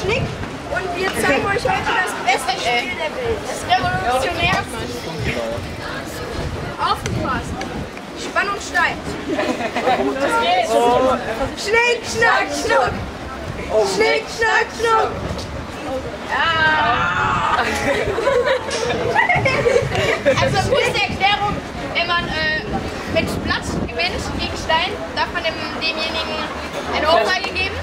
Schnick und wir zeigen euch heute das beste Spiel der Welt. Das revolutionär. Aufgepasst. Spannung steigt. Geht's. Schnick, schnack, schnuck. Schnick, schnack, schnuck. Also kurze Erklärung, wenn man äh, mit Blatt gewinnt gegen Stein, darf man dem, demjenigen eine Ohrfeige geben.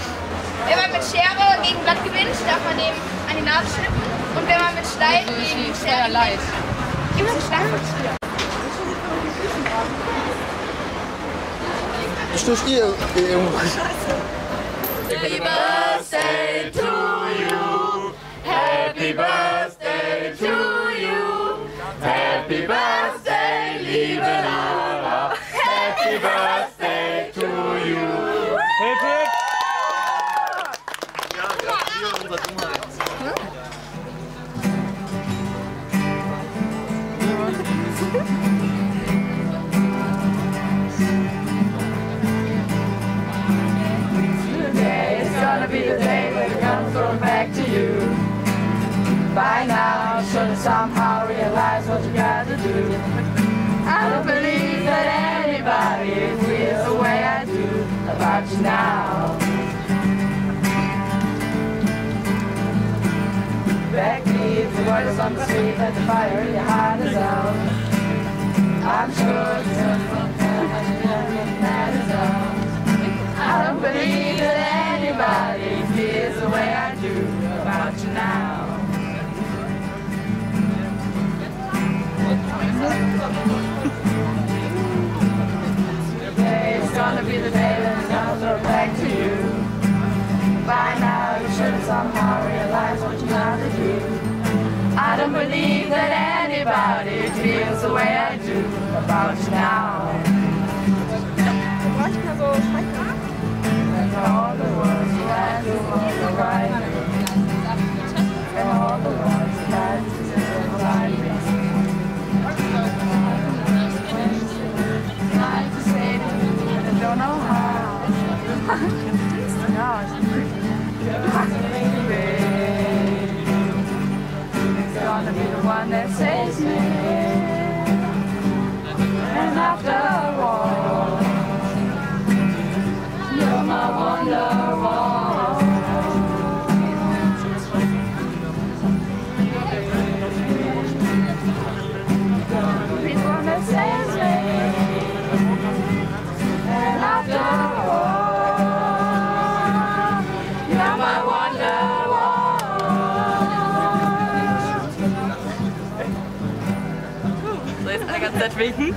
Wenn man mit Schere gegen Blatt gewinnt, darf man dem an die Nase schnippen. Und wenn man mit Stein gegen Schere gewinnt, gibt es einen Steinfuchstier. Stößt ihr irgendwas? Happy birthday to you. Happy birthday to you. Happy birthday, Today is gonna be the day when it comes thrown back to you. By now, you should have somehow realized what you gotta do. I don't believe that anybody feels the way I do about you now. I'm safe at the fire you hide is out. I'm sure it's don't believe that anybody feels the way I do about you now. And all the words that you want to write And all the words that you want to write I don't know how. One that saves So, jetzt alle ganze Zeit winken.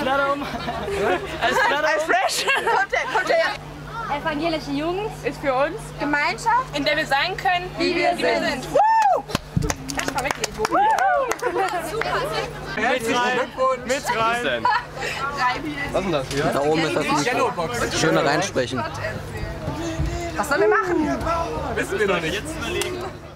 Klar um. Alles klar, Ein Flash. Kommt her, kommt her. Evangelische Jungs. ist für uns, Gemeinschaft. in der wir sein können, Wie wir sind. Mit rein. Mit rein. Was ist denn das hier? Da oben ist das Mikro. Schöne reinsprechen. Was sollen wir machen? Wissen wir noch nicht. Jetzt überlegen.